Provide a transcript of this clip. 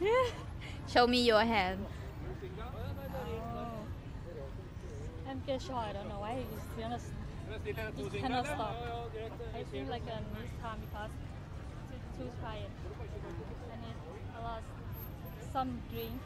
Show me your hand. Oh. I'm getting shy. I don't know why he's gonna he cannot stop. I feel like a this time because to, to try. I need a lot some drink